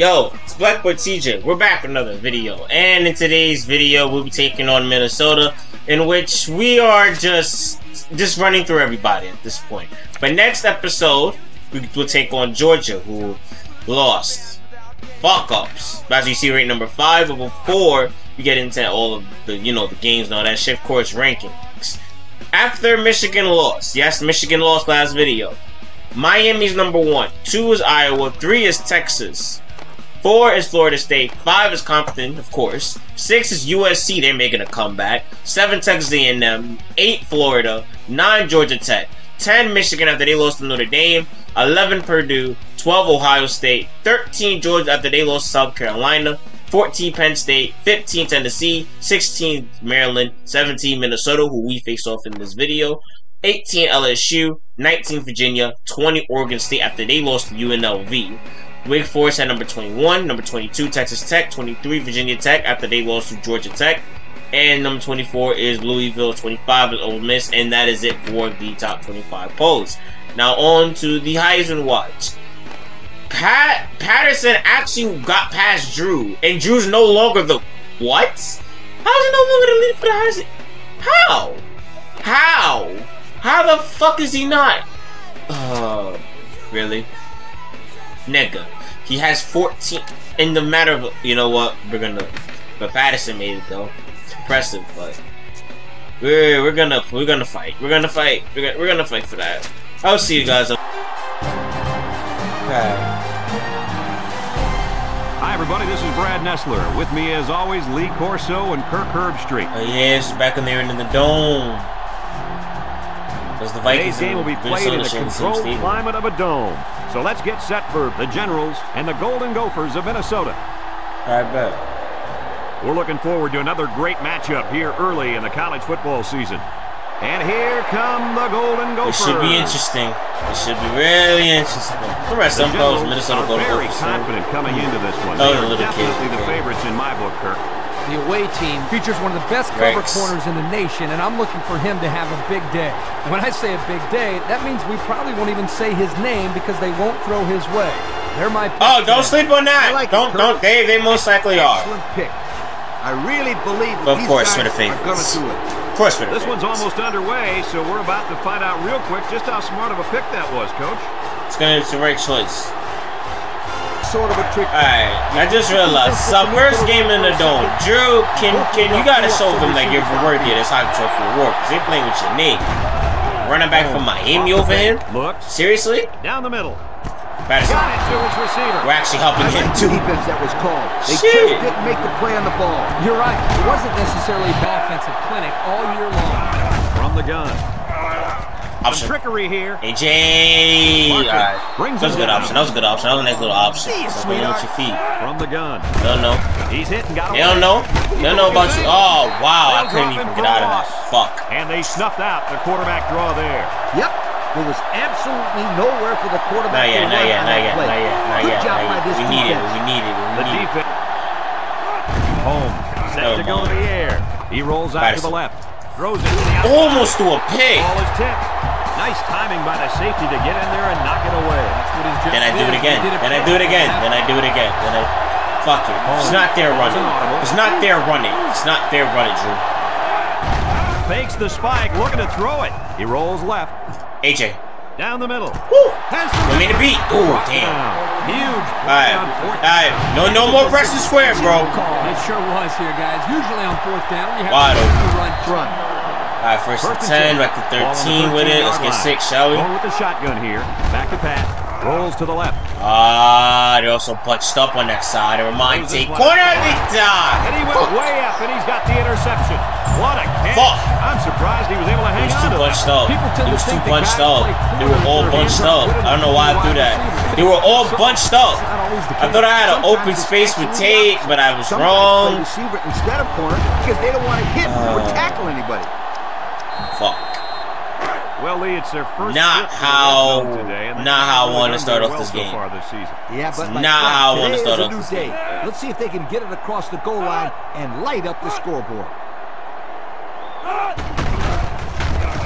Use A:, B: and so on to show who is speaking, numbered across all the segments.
A: Yo, it's BlackBoy TJ. We're back with another video. And in today's video, we'll be taking on Minnesota, in which we are just just running through everybody at this point. But next episode, we will take on Georgia, who lost. Fuck ups. As you see, rate number five. But before we get into all of the, you know, the games and all that shit, course rankings. After Michigan lost, yes, Michigan lost last video. Miami's number one. Two is Iowa. Three is Texas. Four is Florida State. Five is Compton, of course. Six is USC. They're making a comeback. Seven Texas A&M. Eight Florida. Nine Georgia Tech. Ten Michigan after they lost to Notre Dame. Eleven Purdue. Twelve Ohio State. Thirteen Georgia after they lost to South Carolina. 14 Penn State, 15 Tennessee, 16 Maryland, 17 Minnesota, who we face off in this video, 18 LSU, 19 Virginia, 20 Oregon State after they lost to UNLV. Wake Forest at number 21, number 22 Texas Tech, 23 Virginia Tech after they lost to Georgia Tech, and number 24 is Louisville, 25 is Ole Miss, and that is it for the top 25 polls. Now on to the Heisman Watch. Pat Patterson actually got past Drew, and Drew's no longer the what? How's he no longer the leader for the Heisman? How? How? How the fuck is he not? Uh, really? Nigga. He has 14 in the matter of, you know what, we're gonna, but Patterson made it though. It's impressive, but we're, we're gonna, we're gonna fight. We're gonna fight. We're gonna, we're gonna fight for that. I'll see you guys. Okay.
B: Hi, everybody. This is Brad Nessler. With me, as always, Lee Corso and Kirk Herbstreit.
A: Oh, yes, back in there in the dome. Because the Vikings
B: Today's game will be played in the controlled climate of a dome. So let's get set for the Generals and the Golden Gophers of Minnesota.
A: I bet.
B: We're looking forward to another great matchup here early in the college football season. And here come the Golden Gophers.
A: It should be interesting. It should be really interesting. The rest of them Minnesota Golden
B: very
A: Gophers.
B: confident coming into this one.
A: Oh,
B: they are
A: little kid.
B: definitely the favorites in my book, Kirk.
C: The away team features one of the best cover
A: Rex.
C: corners in the nation, and I'm looking for him to have a big day. And when I say a big day, that means we probably won't even say his name because they won't throw his way. They're my oh, pick
A: Oh, don't
C: today.
A: sleep on that.
D: Like
A: don't,
D: it,
A: don't. They, they most likely are.
D: Excellent pick. I really believe that
A: Of
D: these
A: course,
D: guys
A: for the
D: are going
A: favorites.
D: to do it.
A: Of course, we're the
B: This one's almost underway, so we're about to find out real quick just how smart of a pick that was, Coach.
A: It's gonna be the right choice.
D: Sort of a trick.
A: Alright, I just realized. It's worst game in the dome. Drew, can can you gotta show them that you're worthy of this high control for war? Cause they're playing with your name. Running back from Miami over him?
B: Looks
A: Seriously?
B: down the middle.
A: Patterson.
B: Got it to his receiver.
A: We're actually helping him
D: like the
A: too.
D: defense that was called. They
A: Shit.
D: just didn't make the play on the ball.
C: You're right. It wasn't necessarily an offensive clinic all year long.
B: From the gun. Some
A: Option.
B: trickery here.
A: AJ.
B: Marcus
A: Alright. That was a good option. That was a good option. That was a nice little option.
D: See you,
A: with your feet.
B: From the gun.
A: They don't know.
B: He's hit and got
A: They
B: away.
A: don't know. They don't know about you. Oh, wow. I couldn't even get out of that. Fuck.
B: And they snuffed out the quarterback draw there.
D: Yep. There was absolutely nowhere for the quarterback
A: Not yet,
D: to
A: not
D: run
A: yet,
D: on
A: not
D: that
A: yet,
D: play.
A: not yet, not
D: Good
A: yet,
D: job
A: not
D: by
A: yet.
D: this
A: We need it,
D: defense.
A: We need it, we need it.
B: defense. Home. Set to go
A: my.
B: in the air. He rolls out to the
A: Patterson.
B: left. Throws it to the outside.
A: Almost to a pick.
B: Ball is tipped. Nice timing by the safety to get in there and knock it away.
C: That's what his job
A: Then I do it again. Then I do it again. Then I do it again. Then I. Fuck it. Oh. It's not there running. It's not there running. It's not there running, Drew.
B: Fakes the spike, looking to throw it. He rolls left.
A: AJ.
B: Down the middle.
A: Woo!
B: Has
A: me to beat? Ooh, damn.
B: Huge
A: Alright.
B: play on fourth
A: Alright. No, no more press and square, bro.
C: It sure was here, guys. Usually on fourth down, you have
A: Wide
C: to
A: open.
C: run
D: Front.
A: Alright, first and
B: First and
A: 10, back to
B: Ball on the
A: 13 with it. Let's get
B: 13-yard
A: six, shall we?
B: With the shotgun here. Back to Pat. Rolls to the left.
A: Ah, they also punched up on that side. It reminds me. Corner of the time!
B: And he went way up, and he's got the interception. What a catch.
A: Fuck.
B: I'm surprised he was able to
A: He
B: hang
A: was
B: on
A: too
B: to
A: bunched
B: that.
A: up. He was too bunched up. They were all bunched up. I don't know why I do that. They were all bunched up. I thought I had an open space with Tate, but I was wrong.
D: receiver instead of corner because they don't want to hit or
A: Uh.
D: tackle anybody.
A: Fuck.
B: Well, Lee, it's their first
A: Not
B: trip to the
A: how-
B: today, and
A: not how I wanna start
B: very
A: off this
B: well
A: game.
B: So far this season.
D: Yeah, but like
A: not how I wanna start off this
D: day.
A: game.
D: Let's see if they can get it across the goal line and light up the scoreboard.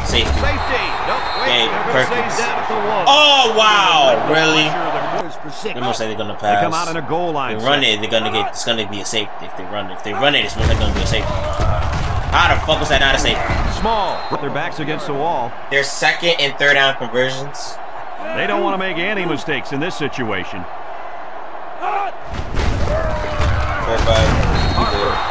A: safety.
B: Safety. Nope, wait.
A: Hey,
B: they're going to
A: perfect.
B: say down at the one.
A: Oh wow, really?
D: Boys for six.
A: It looks they're gonna pass.
B: They come out
A: pass.
B: in a goal line.
A: they run it, they're gonna get. It's gonna be a safety. If they run it, if they run it, it's most likely gonna be a safety. How the fuck was that not a safety?
B: Small. Put their backs against the wall.
A: Their second and third down conversions.
B: They don't want to make any mistakes in this situation.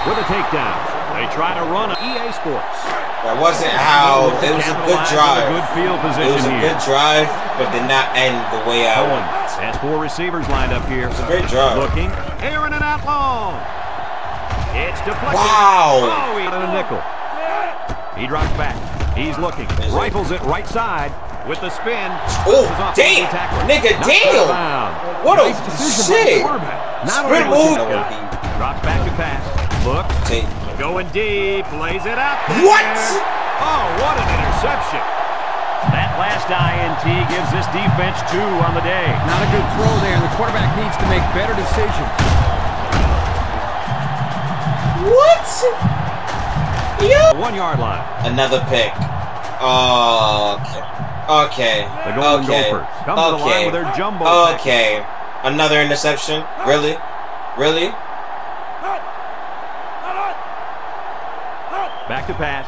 B: With a takedown. They try to run a EA Sports.
A: that wasn't how. It was a good drive.
B: a good field position It
A: was a
B: here.
A: good drive, but did not end the way I wanted.
B: has four receivers lined up here.
A: It's a great drive.
B: Looking. Aaron and out long. It's deflected.
A: Wow.
B: Oh, he got a nickel. He drops back. He's looking.
A: Is it?
B: Rifles it right side with the spin.
A: Oh,
B: Pushes off
A: damn.
B: the.
A: Nigga,
B: Knocks out
A: damn.
B: of bounds.
A: What a
C: Nice decision by the
A: shit!
B: Not
A: Sprint
B: only was
A: move.
B: he Drops back to pass. Look.
A: Take-
B: Going deep. Lays it up.
A: What?
B: Oh, what an interception. That last INT gives this defense two on the day.
C: Not a good throw there, and the quarterback needs to make better decisions.
A: What? Yo.
B: One yard line.
A: Another pick. Oh, okay. Okay.
B: The Golden
A: okay.
B: Gophers come to the line
A: okay.
B: with their jumbo package.
A: Okay. Another interception. Really? Really?
B: Back to pass.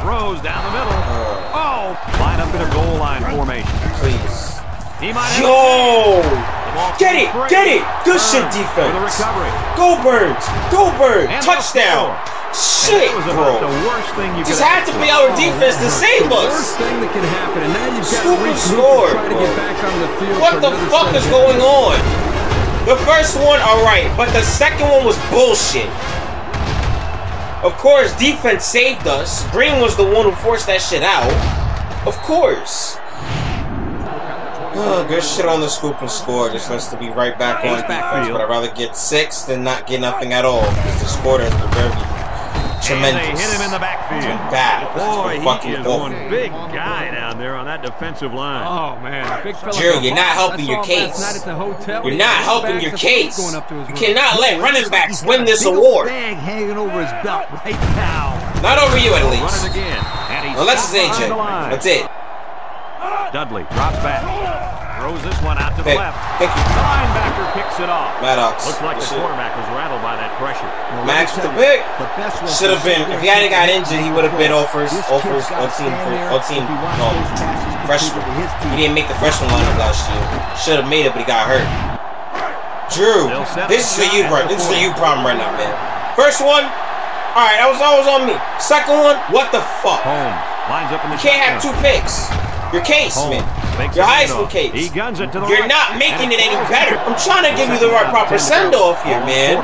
B: Throws down the middle.
A: Uh,
B: Oh, line up in a goal line formation.
A: please.
B: He might have
A: Yo! Get it! Get it! Good shit,
B: Burns With a
A: defense. Go Birds! Go Birds! Touchdown! Shit,
B: was
A: bro.
B: the worst thing you
A: This
B: could
A: had to be our oh, defense to save
C: The
A: us.
C: worst thing that can happen, and now you've got
A: Stupid score,
C: and try to
A: bro.
C: get back on the field.
A: What the fuck is going on? The first one, alright, but the second one was bullshit. Of course, defense saved us. Green was the one who forced that shit out. Of course. Oh, good shit on the scoop and score. Just wants to be right back on
B: Ace
A: defense,
B: backfield.
A: but I'd rather get six than not get nothing at all. Because the score has been very tremendous.
B: And they hit him in the
A: It's
B: backfield.
A: been bad. It's
B: Boy,
A: been
B: he
A: fucking
B: is
A: awful.
B: one big guy down there on that defensive line.
C: Oh man, big fella.
A: Drew, you're not helping your case.
C: night at the hotel.
A: You're not helping your case.
C: going up to his
A: You cannot let running backs win this award.
D: Bag hanging over his belt right now.
A: Not over you, at least.
B: again. And he's
A: Unless it's
B: stopped
A: AJ. That's it.
B: Dudley drops back. Throws this one out to the
A: Pick.
B: left.
A: Pick.
B: The linebacker picks it off.
A: Maddox.
B: Looks like the
A: Shit.
B: quarterback was rattled by that pressure.
D: Well,
A: Max
D: let me
A: the pick.
D: The best one
A: Should have been. If he hadn't got injured, he would have been all first,
D: This
A: all first, all team,
D: stand there
A: all team,
D: if he wants
A: no, freshman.
D: completed to his team.
A: He didn't make the freshman lineup last year. Should have made it, but he got hurt. Drew, this is for
B: shot
A: you,
B: at
A: bro.
B: the
A: This is for
B: 40.
A: you problem right now, man. First one, all right, that was always on me. Second one, what the fuck?
B: Holmes lines up in the
A: You can't have two picks. Your case,
B: Home
A: man. Your high school case.
B: He guns it to the
A: You're
B: right.
A: not making it any better. I'm trying to give you the right proper send off here, man.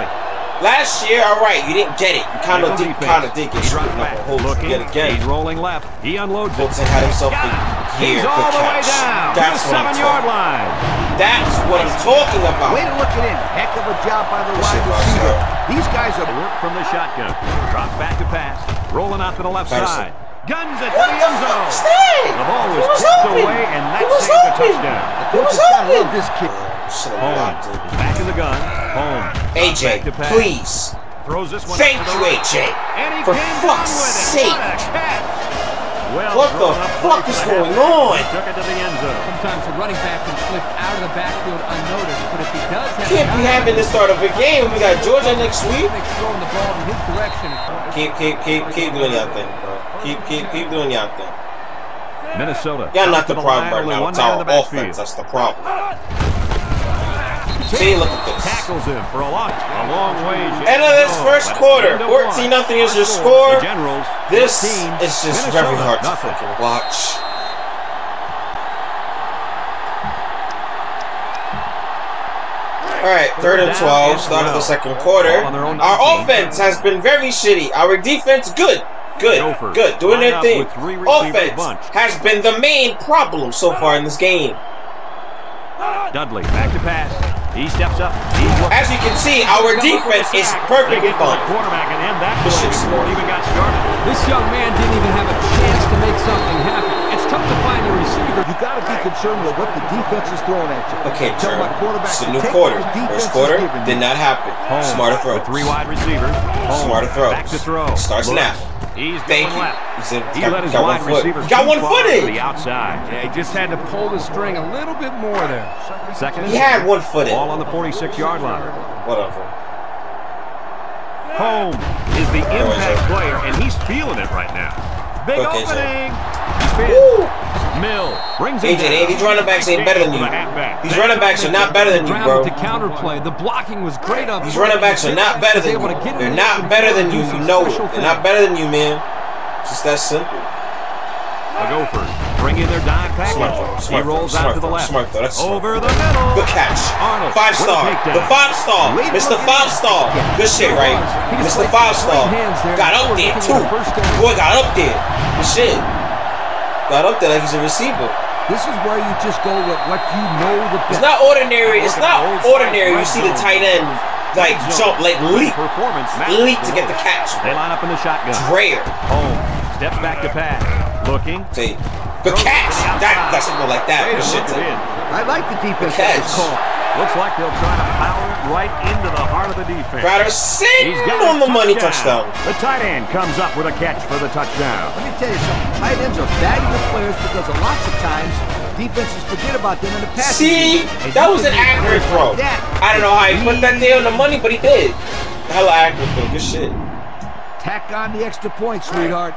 A: Last year, all right, you didn't get it. You kind of did, kind of did get
B: He
A: screwed up a whole
B: looking.
A: yet again.
B: He's rolling left. He unloads it.
A: Fulton had himself a
B: it.
A: here
B: He's all the way
A: catch.
B: down
A: That's what I'm
B: seven-yard
A: talking.
B: line.
A: That's what I'm talking about.
D: Way to look it in. Heck of a job by the
A: Good
D: wide receiver. These guys are
B: Work from the shotgun. Drop back to pass. Rolling out to the left
A: Patterson.
B: side. Guns it to the
A: the
B: end zone.
A: that?
B: The ball was
A: It was
B: tipped
A: open.
B: away, and that
A: It was
B: saved the
A: open.
B: touchdown.
A: It was
D: gotta
A: open.
D: love this kid.
A: Should have
B: Holmes
A: blocked it.
B: is back in the gun. Home.
A: AJ, please.
B: Throws this one
A: Thank
B: up to the
A: you. AJ.
B: And he
A: For
B: came
A: fuck's sake.
B: What. Well
A: What the fuck is
B: for
A: going on?
B: He Took it to the end zone.
C: Sometimes the running back can slip out of the backfield unnoticed, but if he does have
A: Can't be having this start of a game. We got Georgia next week.
C: throwing the ball in his direction.
A: Keep, keep, keep, keep doing your thing, bro. Keep, keep, keep doing your thing.
B: Minnesota.
A: Y'all not the problem right now. It's our offense. That's the problem. See, look at this.
B: Tackles him for a long, a long way.
A: End of this oh, first quarter. 14 nothing is your score. This
B: 14,
A: is just very hard to watch. Alright, third and 12, start of the second quarter.
B: Ball on their own
A: Our offense has been very shitty. Our defense, good. Good,
B: Gophers
A: good, doing
B: line
A: their thing.
B: with three
A: Offense
B: bunch.
A: has been the main problem so far in this game.
B: Dudley back to pass. He steps up. He's looking.
A: As you can see, our defense is perfectly
B: They get to the
A: fine.
B: quarterback and end that
A: This
B: play
A: shit's
B: before it even got started.
C: This young man didn't even have a chance to make something happen. It's tough to find a receiver.
D: You got to be concerned with what the defense is throwing at you.
A: Okay,
D: Tell
A: Drew.
D: my quarterback
A: It's a new quarter.
D: what
A: First quarter did not happen.
B: Holmes
A: Smarter throw.
B: With three wide receivers. Holmes
A: Smarter throws.
B: Back to throw.
A: Starts
B: Looks.
A: now.
B: He's
A: Thank
B: going
A: you.
B: left.
A: He's in,
B: He
A: got,
B: let his wide
A: foot.
B: receiver
A: got one
B: far to the outside.
C: Yeah, he just had to pull the string a little bit more there.
B: Second
A: He had one footed.
B: Ball on the 46-yard line.
A: Whatever.
B: Holmes is the impact player, and he's feeling it right now. Big
A: Look,
B: opening. Spin.
A: Woo!
B: Mill brings it
A: AJ,
B: down.
A: these running backs ain't better than you. These running backs are not better than you, bro.
C: the counterplay. The blocking was great up
A: These running backs are not better than you.
C: able to get in
A: They're not better than you. You know it. They're not better than you, man. It's just that simple.
B: The Gophers bring in their dime package.
A: Smart throw,
B: he
A: smart
B: rolls
A: smart
B: out to the left.
A: smart throw, that's smart
B: Over the middle.
A: Good catch.
B: Arnold
A: Five star. The five star. Mr. Five star. Good shit, right? Mr. Five star.
C: right hands there
A: Got up there, too.
C: at the first down.
A: Boy got up there. Good shit. Got up there like he's a receiver.
D: This is where you just go with what you know the
A: It's not ordinary. It's not ordinary. You see the tight end like jump, like leap,
B: Performance
A: leap to get the catch.
B: They line up in the shotgun.
A: It's rare.
B: Holmes steps back to pass. Looking.
A: See, good catch. That that's something like that.
B: Way
A: Good
B: to
A: shit.
B: look it
A: too.
B: in.
D: I like the defense
A: Catch.
D: that was called.
B: Looks like they'll try to power it right into the heart of the defense.
A: Crowder
B: He's
A: sitting
B: got
A: on
B: a
A: the money touchdown.
B: The tight end comes up with a catch for the touchdown.
D: Let me tell you something. Tight ends are valuable players because a lots of times defenses forget about them in the passing
A: See,
D: game. And
A: that was an accurate throw.
D: that.
A: I don't know how he put that there on the money, but he did. Hella accurate though. Good shit.
D: Tack on the extra point, sweetheart.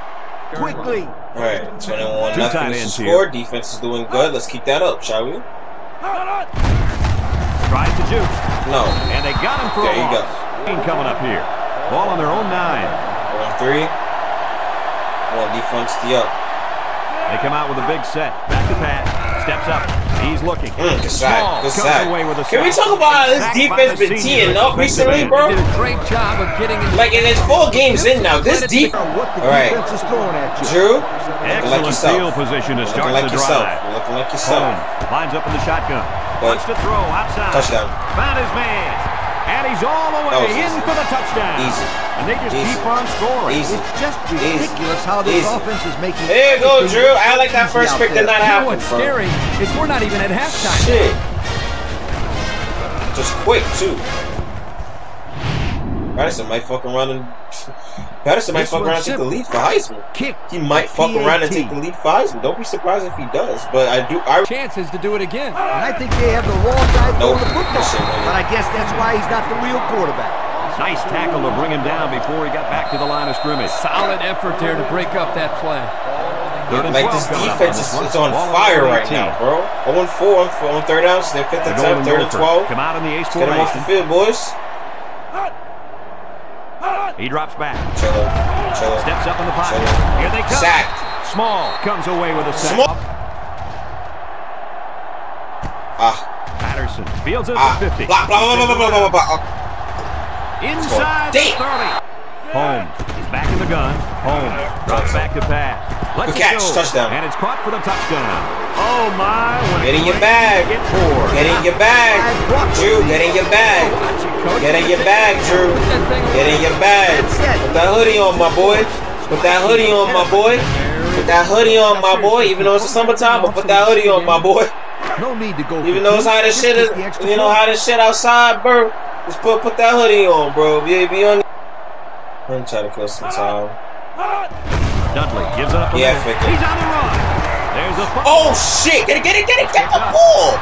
D: Quickly.
A: All right, 21
B: Two
A: nothing
B: tight ends
A: score.
B: here.
A: Defense is doing good. Let's keep that up, shall we?
B: Tries to juke.
A: No.
B: And they got him for
A: There
B: a
A: you go.
B: loss. Team coming up here. Ball on their own nine.
A: One three. One defense the up.
B: They come out with a big set. Back to pass. Steps up. He's looking.
A: Mm, good sack. Good sack.
B: away with a
A: Can we talk about this defense been teeing up recently, bro?
C: Did a great job of getting in.
A: Like, and it's four games in now. This deep. All right.
D: defense is throwing at you.
A: Drew, looking like
B: Excellent
A: yourself.
B: field position to
A: Looking
B: start
A: like
B: the drive.
A: You're looking like yourself.
B: Holmes lines up in the shotgun. Wants to throw outside.
A: Touchdown.
B: Found his man. And he's all the way in
A: easy.
B: for the touchdown.
A: Easy.
B: And they just
A: Easy.
B: keep on scoring.
A: Easy.
D: It's just ridiculous how this offense is making.
A: There you go, Drew. I like that first pick did not
C: You know
A: happen,
C: what's
A: bro.
C: scary is we're not even at halftime.
A: Shit. Just quick, too. Patterson might fucking run and. Patterson might
D: This
A: fuck around and take the lead for Heisman.
D: Kick.
A: He might fuck around and take the lead for Heisman. Don't be surprised if he does. But I do. I
C: Chances to do it again.
D: And I think they have the wrong guy
A: Nope.
D: throwing the football.
A: That
D: But. I guess that's why he's not the real quarterback.
B: Nice tackle to bring him down before he got back to the line of scrimmage.
C: Solid effort there to break up that play.
B: Third
A: like this
B: coming up
A: defense
B: this
A: is
B: one.
A: it's on fire right
B: 18.
A: now, bro. 0 4 on, on third down, so they're fifth
B: The
A: and
B: Golden
A: 10, third and 12.
B: come out in the ace
A: Get him off the field, boys.
B: He drops back.
A: Chiller. Chiller.
B: Steps up in the pocket.
A: Chiller.
B: Here they come.
A: Sacked.
B: Small comes away with a sack.
A: Small. Ah.
B: Patterson fields it
A: ah.
B: 50.
A: Blah, blah, blah, blah, blah, blah, blah, blah.
B: Inside the 30. Holmes is back in the gun. Holmes drops back to pass. Let's
A: catch.
B: Go.
A: Touchdown.
B: And it's caught for the touchdown. Oh my. when
A: Get in your bag.
B: It pours.
A: Get in your bag. Drew, get in your bag. Get in your bag, Drew. Get in your bag. Put that hoodie on, my boy. Put that hoodie on, my boy. Put that hoodie on, my boy. Even though it's the summertime, but put that hoodie on, my boy.
D: No need to go.
A: Even though it's
D: two.
A: hot as
D: Just
A: shit,
D: kick
A: is,
D: the
A: you know how this shit outside, bro. Just put put that hoodie on, bro. Be, be on. I'm trying to kill some time.
B: Dudley gives it up.
A: Yeah,
B: minute. He's on the run. There's a football.
A: Oh shit! Get it, get it, get it, get the ball!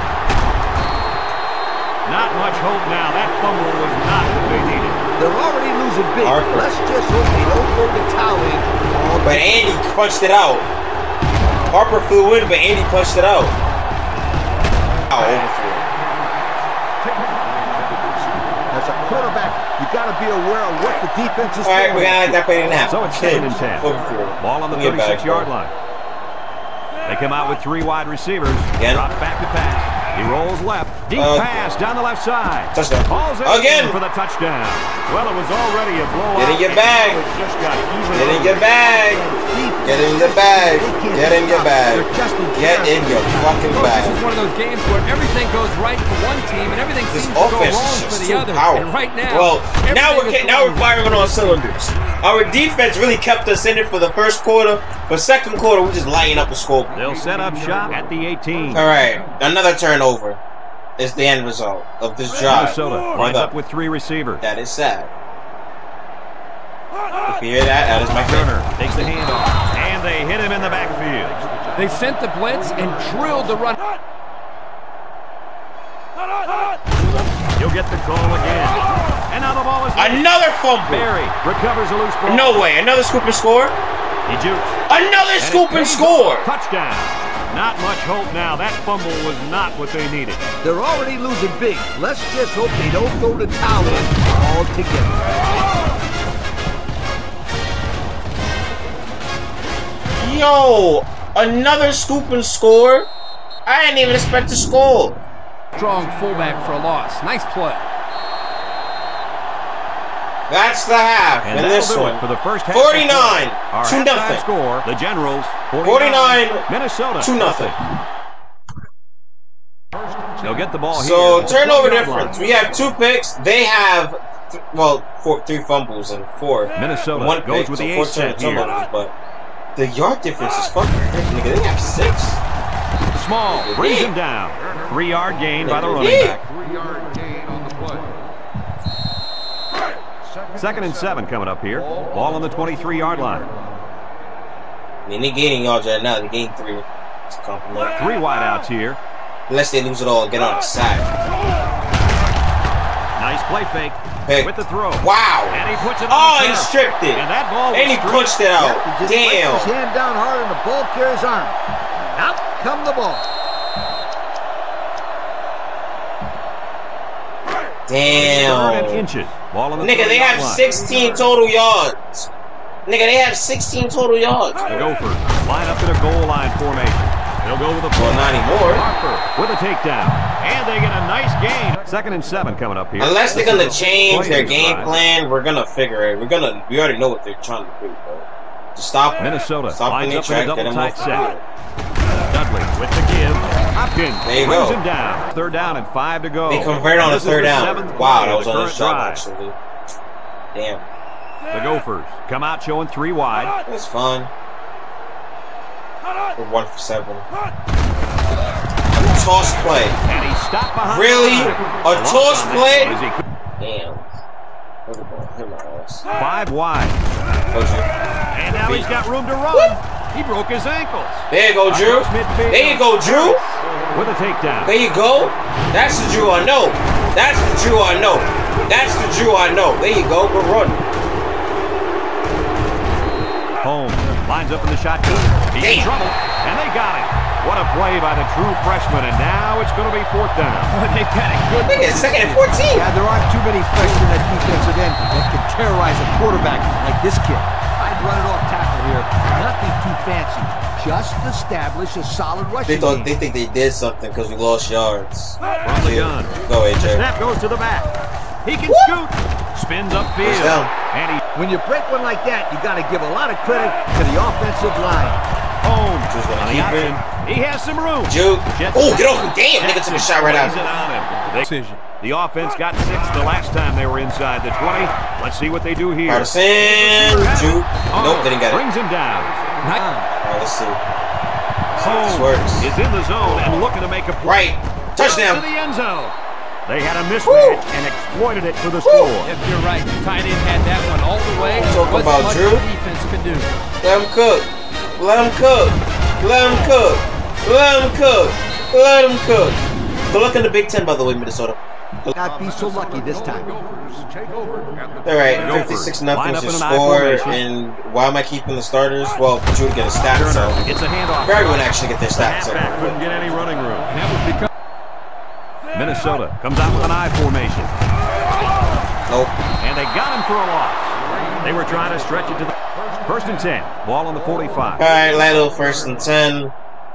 B: Not much hope now. That fumble was not what they needed.
D: They're already losing big.
A: Harper.
D: Let's just hope they don't throw the towel in.
A: But Andy punched it out. Harper flew in, but Andy punched it out. Ow, overthrew.
D: As a quarterback, you got to be aware of what the defense is
A: All right, we're gonna
D: at
A: let that play didn't happen.
B: So it's second and 10.
A: Overthrew.
B: Ball on the
A: Give me a bag,
B: 36 yard
A: bro.
B: line. They come out with three wide receivers.
A: Again.
B: Drops back to pass. He rolls left. Deep
A: Uh,
B: pass down the left side.
A: Touchdown.
B: Calls it
A: Again.
B: for the touchdown. Well, it was already a blowout.
A: Get in your
B: and
A: bag.
B: now it just got even
A: Get in
B: more.
A: your bag. Get in your bag. Get in your bag. Get in your fucking
C: Coach, this is
A: bag.
C: one of those games where everything goes right for one team and everything
A: This
C: seems to go wrong for the
A: too
C: other.
A: powerful.
C: And right now,
A: Well, now we're now we're firing on all cylinders. Our defense really kept us in it for the first quarter, but second quarter we just lighting up the score.
B: They'll set up shop at the 18.
A: All right, another turnover is the end result of this drive.
B: Minnesota lines up with three receivers.
A: That is sad. If you hear that, that is my
B: Turner
A: favorite.
B: takes the handoff, and they hit him in the backfield.
C: They sent the blitz and drilled the run.
B: He'll get the call again. And now the ball is
A: Another fumble.
B: Barry recovers a loose ball.
A: No way. Another scoop and score.
B: He jukes.
A: Another
B: And
A: scoop and score.
B: Touchdown. Not much hope now. That fumble was not what they needed.
D: They're already losing big. Let's just hope they don't throw the towel in altogether.
A: Yo, another scoop and score. I didn't even expect to score.
C: Strong fullback for a loss. Nice play.
A: That's the half
B: And
A: in this one.
B: for the first half.
A: 49
B: Our
A: to
B: halftime
A: nothing.
B: score, the Generals
A: 49
B: Minnesota
A: Two nothing.
B: They'll get the ball
A: So
B: here.
A: turnover
B: 20-yard
A: difference.
B: line.
A: We have two picks. They have, th- well, four, three fumbles and four.
B: Minnesota
A: one
B: goes
A: pick,
B: with
A: so
B: the
A: four
B: ace set
A: turn-
B: here.
A: but the yard difference is fucking crazy. They have six.
B: Small brings him down. Three-yard gain by the running
A: Yeah.
B: back. Second and seven coming up here. Ball on the 23-yard line.
A: I mean, they're gaining yards right now. They're gaining three. It's a compliment.
B: Three wideouts here.
A: Unless they lose it all, get on the side.
B: Nice play fake
A: Pick.
B: with the throw.
A: Wow.
B: And he puts it on
A: Oh,
B: the
A: he stripped it.
B: And that ball was
A: And he
B: stripped.
A: punched it out.
D: He just lets his hand down hard and the ball carries on. Out come the ball.
A: Damn.
B: inches. Ball on the
A: Nigga, they have
B: line.
A: 16 total yards. Nigga, they have 16 total yards.
B: The Gophers line up in a goal line formation. They'll go with a
A: Well,
B: punt.
A: not anymore.
B: Harper with a takedown. And they get a nice gain. Second and seven coming up here.
A: Unless they're gonna
B: This is a
A: change their game
B: drive.
A: plan, we're gonna figure it. We're gonna. We already know what they're trying to do, bro. To stop.
B: Minnesota
A: Stop
B: lines
A: them
B: up in a double tight
A: off
B: set. Dudley with the give. Hopkins
A: There you go.
B: him down. Third down and five to go.
A: They convert on a third down. Wow, that was on a shot actually. Damn,
B: The Gophers come out showing three wide.
A: that's fun. We're one for seven. Toss play.
B: And he stopped behind.
A: Really? A toss
B: Lost on that
A: play?
B: as he could-
A: Damn. Look at. Hit my ass.
B: Five wide. And now he's got room to run. He broke his ankles.
A: There you go, Drew. There you go, Drew.
B: With a takedown.
A: There you go. That's the Drew I know. That's the Drew I know. That's the Drew I know. There you go. Good run.
B: Holmes lines up in the shotgun. He's in trouble. And they got him. What a play by the true freshman. And now it's going to be fourth down.
C: They've got a good
A: Look at second and 14.
D: Yeah, there aren't too many freshmen at defensive end that can terrorize a quarterback like this kid. I'd run it off tackle here. Nothing too fancy. Just establish a solid
A: They thought
D: game.
A: they think they did something because we lost yards.
B: From the gun.
A: Go
B: The snap goes to the back. He can scoot. Spins upfield.
A: First down.
B: And he
D: When you break one like that, you got to give a lot of credit to the offensive line.
B: Holmes
A: Just gonna keep
B: option.
A: it.
B: He has some room.
A: Juke. Oh, get
B: back.
A: off him. Damn, nigga took a shot right out.
B: it on him. They-
C: decision.
B: the offense got six the last time they were inside the 20. Let's see what they do here.
A: Patterson. Juke.
B: Oh,
A: Nope, didn't get it.
B: Brings him down.
C: Nice.
A: Alright, let's see. Let's see if
B: Holmes
A: this works.
B: is in the zone and looking to make a play.
A: Right.
B: To the end zone. They had a mismatch and exploited it for the score.
C: If you're right, the tight end had that one all the way.
A: Talk about Drew.
C: the defense could do.
A: Let him cook. Let him cook. Let him cook. Let him cook. Let him cook. Good luck in the Big Ten, by the way, Minnesota.
D: Not be so lucky this time.
A: All right,
B: Gophers
A: 56
B: line
A: nothing
B: up
A: is your score. And why am I keeping the starters? Well, for Drew to get a stat, so
B: gets a handoff.
A: for everyone actually get their
B: The
A: stats.
B: halfback couldn't get any running room.
C: That was because
B: Minnesota comes out with an I formation.
A: Nope.
B: And they got him for a loss. They were trying to stretch it to the first and 10. Ball on the 45.
A: All right, Lando first and 10.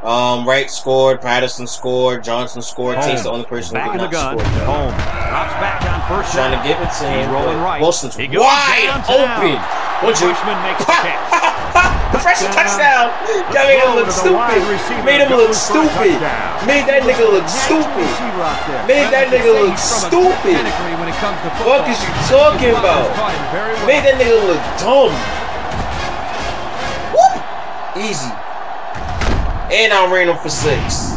A: Um, Wright scored, Patterson scored, Johnson scored. Tate's the only person
B: back
A: who did
B: the
A: not
B: gun.
A: score.
B: Holmes drops back on first
A: Trying to give it to him.
B: He's rolling right.
A: Wilson's
B: He goes
A: wide open. Two.
B: Freshman makes the catch.
A: Freshman touchdown. That made him look stupid. Made him look
B: a
A: stupid. Made that nigga look stupid.
D: Receiver out there.
A: Made that nigga look
C: a
A: stupid.
C: pedigree when it comes to football.
A: Fuck is you talking about?
C: taught him very well.
A: Made that nigga look dumb. Easy. And I ran him for six.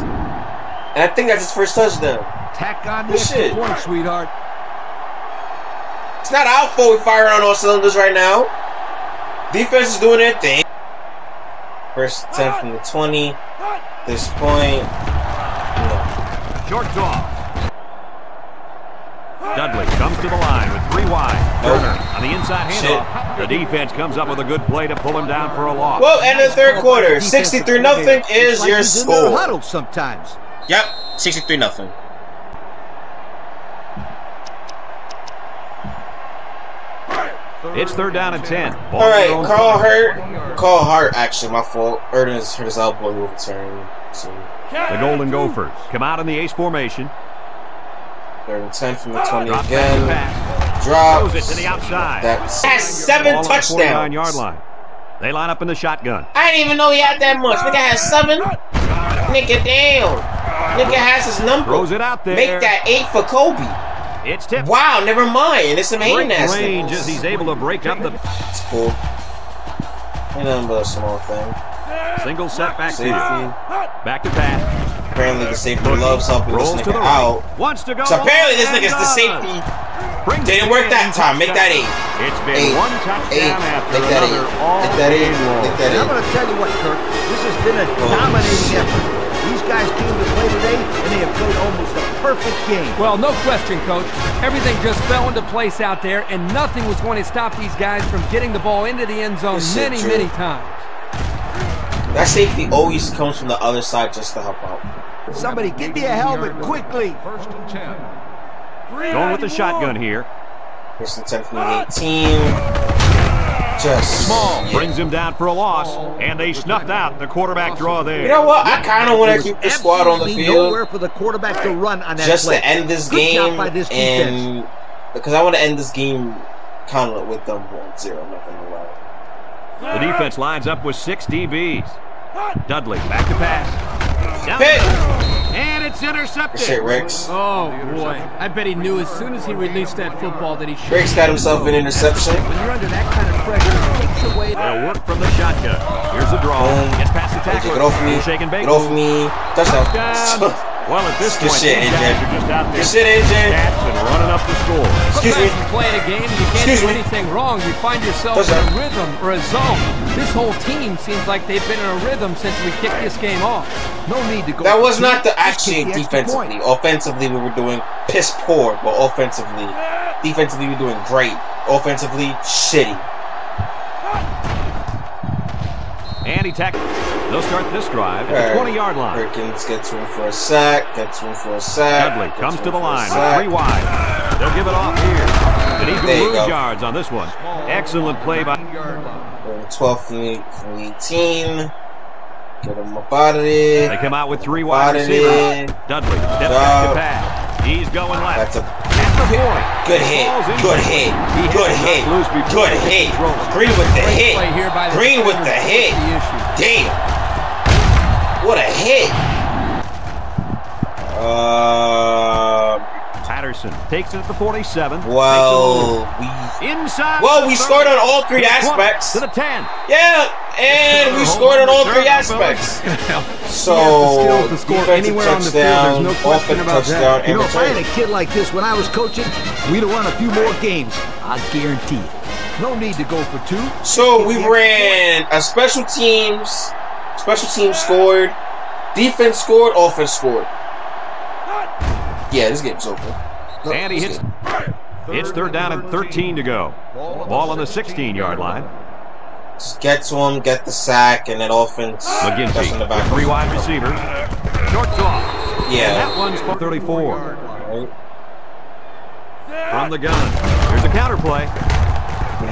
A: And I think that's his first touchdown.
D: Tack on the
A: Good shit.
D: point, sweetheart.
A: It's not our fault we fire on all cylinders right now. Defense is doing their thing. First 10 from the 20. This point. Yeah.
B: Short toss. Dudley comes to the line with three wide.
A: Nope.
B: Turner on the inside handoff. The defense comes up with a good play to pull him down for a loss.
A: Well, end of the third quarter. 63 nothing is
D: like
A: your
D: he's in their
A: score.
D: huddle sometimes.
A: Yep, 63 nothing.
B: It's third down and 10. Ball
A: All right,
B: on their own
A: Carl
B: 20.
A: Hurt. Carl Hart, actually, my fault. Erdens hurt his elbow in overturn. So,
B: The Golden Gophers come out in the ace formation.
A: Third and 10 from the 20
B: Drop
A: again.
B: pass.
A: Drops.
B: Throws it to the outside.
A: That's has seven
B: Ball on yard line. They line up in the shotgun.
A: I didn't even know he had that much. Nigga has seven. Nigga down. Nigga has his number.
B: Throws it out there.
A: Make that eight for Kobe.
B: It's tipped.
A: Wow, never mind. It's some hating
B: Great
A: ass
B: range as he's able to break up the
A: It's cool. Ain't nothing but a small thing.
B: single set back
A: Safety.
B: to back to pass.
A: Apparently the safety loves helping this
B: Rolls to the
A: nigga
B: right.
A: out.
B: Wants to go.
A: So apparently this
B: and
A: nigga's the safety.
B: Brings
A: Didn't work that time. Make that eight.
B: It's been
A: Eight.
B: one touchdown
A: Eight.
B: after
A: Make that
B: another
A: eight.
B: all
A: Make that eight.
B: long.
A: Make that
D: And I'm going to tell you what, Kirk. This has been a dominating effort. These guys came to play today, and they have played almost a perfect game.
C: Well, no question, Coach. Everything just fell into place out there, and nothing was going to stop these guys from getting the ball into the end zone
A: This
C: many, many times.
A: That safety always comes from the other side just to help out.
D: Somebody give me a helmet quickly.
C: First and 10.
B: Going with the shotgun here.
A: First and 10 from the 18. Just
B: Small
A: yeah.
B: brings him down for a loss, and they snuffed out the quarterback draw there.
A: You know what? I kind of want to
D: There was
A: keep the squad on the
D: absolutely
A: field
D: nowhere for the quarterback to run on that
A: just
D: play.
A: to end this
D: Good
A: game
D: this
A: and because I want to end this game kind of with them 1-0. I'm not gonna lie.
B: The defense lines up with six DBs. Dudley back to pass. Down
A: Pick.
B: And it's intercepted.
A: Shit, Rex.
C: Oh, boy. I bet he knew as soon as he released that football that he should.
A: Rex got himself an interception.
C: When you're under that kind of pressure, it takes away.
B: They'll work from the shotgun. Here's a draw.
A: Boom.
B: Gets past the
A: AJ,
B: tackler.
A: get off me.
B: Shake and bake.
A: Get off me. Touchdown.
B: Touchdown. Well, at this
A: Good
B: point,
A: shit,
B: these
A: AJ.
B: guys are just out there
A: Good shit, AJ.
B: stats and running up the score.
A: Excuse me.
C: Sometimes you play in a game, and you can't
A: Excuse
C: do
A: me.
C: anything wrong. You find yourself
A: Touch
C: in a rhythm or a zone. This whole team seems like they've been in a rhythm since we kicked this game off.
D: No need to go.
A: That was not the
D: Just
A: actually
D: the extra point.
A: defensively. Offensively, we were doing piss poor, but offensively, defensively, we were doing great. Offensively, shitty.
B: And he tackled. They'll start this drive at
A: Alright.
B: the 20-yard line.
A: Perkins gets room for a sack. Gets room for a sack.
B: Dudley comes to the line with three wide. They'll give it off here. And he's
A: There
B: going
A: you
B: to lose yards on this one. Excellent play by
A: 12 from the, from the 18. Get him up out of there.
B: They come out with three wide receivers. Dudley steps back to pass. He's going left.
A: That's a
B: At the 40.
A: good hit. Good hit. Good hit.
B: knock loose before
A: Good hit. Green with the hit.
C: play here by the
A: Green with the hit.
C: That's the issue.
A: Damn. What a hit. Uh,
B: Patterson takes it at the 47.
A: well, we
B: Takes a move. Inside.
A: well we scored on all three
B: To the 20,
A: aspects.
B: To the 10.
A: Yeah, and we scored on all three aspects. So
C: skills to score
A: defensive
C: anywhere on the field, there's no question about that.
D: You know, if I had a kid like this when I was coaching, we'd have won a few more games. I guarantee it. No need to go for two.
A: So we ran a special teams, special teams scored, defense scored, offense scored. Yeah, this game's over. No,
B: And he hits.
A: game-
B: It's third down and 13 to go. Ball on the 16-yard line.
A: Just get to him, get the sack, and then offense. in the
B: McGinty,
A: back.
B: three wide receivers. Short. And
A: Yeah.
B: that one's 34.
A: Right?
B: From the gun. Here's a counter play.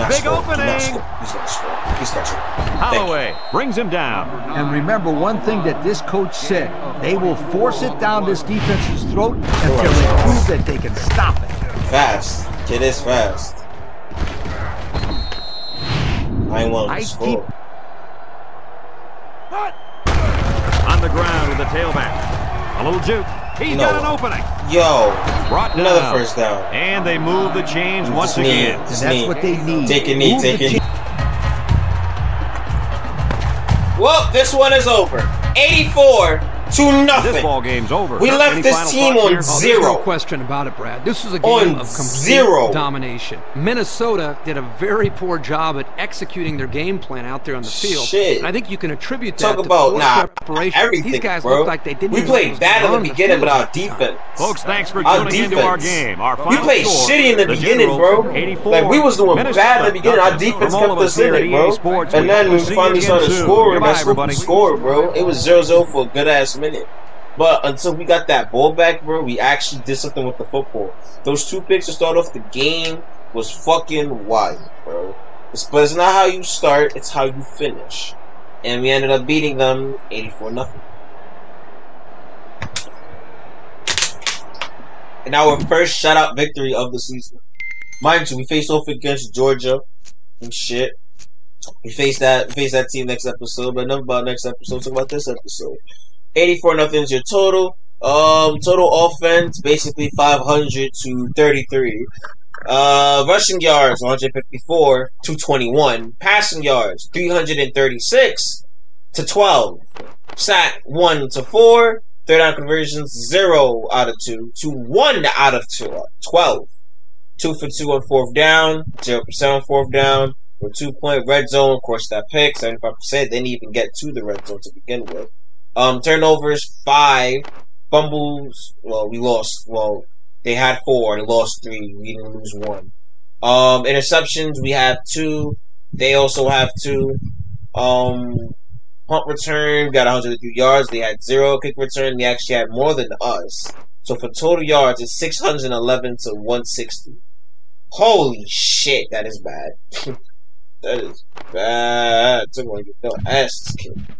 B: Big
A: score.
B: Opening.
A: score. He's gonna score. He's got. Thank you.
B: Holloway brings him down.
D: And remember one thing that this coach said. They will force it down this defense's throat until they prove that they can stop it.
A: Fast. Kid is fast. I ain't want him
D: I
A: to score.
D: keep-
B: On the ground with the tailback. A little juke. He's
A: You know
B: got an opening.
A: Yo,
B: Brought down.
A: another first down.
B: And they move the chains once
A: knee.
B: again.
A: Just
D: That's
A: knee.
D: what they need.
A: Take a knee,
D: Move
A: take
D: the
A: a knee. Well, this one is over. 84 Two nothing.
B: This ball game's over.
A: We left
B: Any
A: this team on
B: here?
C: Oh,
A: zero.
C: no question about it, Brad. This was a game
A: On
C: of complete
A: zero.
C: domination. Minnesota did a very poor job at executing their game plan out there on the field.
A: Shit.
C: And I think you can attribute that
A: Talk
C: to
A: about
C: poor
A: nah
C: preparation.
A: everything,
C: These guys
A: bro.
C: looked like they didn't
A: we
C: even know
A: played bad in the
C: the
A: beginning,
C: field
A: but our
C: half the time.
A: defense.
B: Folks, thanks for
A: Our
B: tuning into our
A: defense.
B: game. Our
A: We
B: final
A: played
B: score,
A: shitty in the, beginning,
B: Generals,
A: bro.
B: 84,
A: like we was doing bad in the
B: Minnesota,
A: beginning. Our
B: nothing.
A: defense
B: From all
A: kept
B: of us
A: us in
B: here at
A: it,
B: EA
A: bro. And then we
B: to see you
A: finally started scoring.
B: Goodbye,
A: That's what we scored, bro. It was 0-0 for a good ass minute. But until we got that ball back, bro, we actually did something with the football. Those two picks to start off the game was fucking wild, bro. It's, but it's not how you start, it's how you finish. And we ended up beating them 84 nothing. And our first shutout victory of the season. Mind you, we faced off against Georgia and shit. We face that face that team next episode, but enough about next episode. Talk about this episode. Eighty four nothing is your total. Um, total offense basically five hundred to thirty three. Uh, rushing yards one hundred fifty four to twenty one. Passing yards three hundred and thirty six to twelve. Sack one to four. Third down conversions zero out of two to one out of two. uh, Twelve. Two for two on fourth down. Zero percent on fourth down. With two point red zone, of course that pick, 75%, They didn't even get to the red zone to begin with. Um, turnovers, five. Fumbles, well, we lost, well, they had four, they lost three, we didn't lose one. Um, interceptions, we have two, they also have two. Um, punt return, got 103 yards, they had zero. Kick return, they actually had more than us. So for total yards, it's 611 to 160. Holy shit, that is bad. That is bad. Someone get their ass kicked.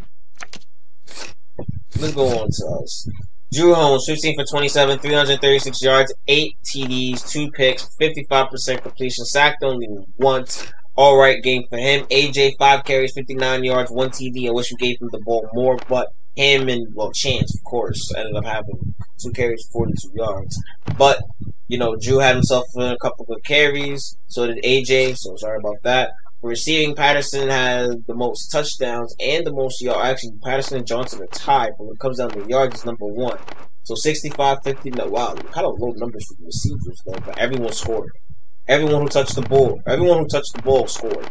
A: Let's go on to us. Drew Holmes, 15 for 27, 336 yards, 8 TDs, 2 picks, 55% completion, sacked only once. Alright game for him. AJ, 5 carries, 59 yards, 1 TD. I wish we gave him the ball more, but him and, well, Chance, of course, ended up having 2 carries, 42 yards. But, you know, Drew had himself a couple good carries. So did AJ, so sorry about that. Receiving, Patterson has the most touchdowns and the most yards. Actually, Patterson and Johnson are tied, but when it comes down to yards, it's number one. So 65, 50, no, wow, kind of low numbers for the receivers, though, but everyone scored. Everyone who touched the ball, everyone who touched the ball scored.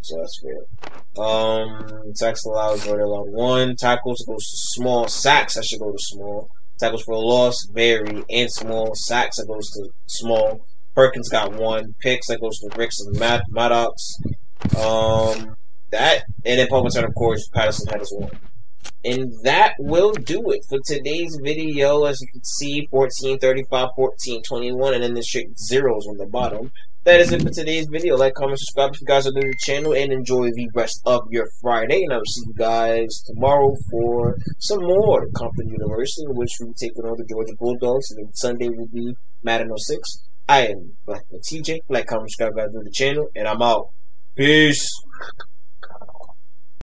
A: So that's fair. Um, sacks allowed, right allowed one. Tackles goes to small. Sacks, I should go to small. Tackles for a loss, very and small. Sacks, that goes to small. Perkins got one. Picks, that goes to Rex and Mad- Maddox. Um, that, and then return, of course, Patterson had his one. And that will do it for today's video. As you can see, 14, 35, 14, 21, and then the straight zeros on the bottom. That is it for today's video. Like, comment, subscribe if you guys are new to the channel, and enjoy the rest of your Friday. And I will see you guys tomorrow for some more Compton University, in which we'll be taking on the Georgia Bulldogs, and then Sunday will be Madden 06. I am Black TJ. Like, comment, subscribe, guys, to the channel, and I'm out. Peace.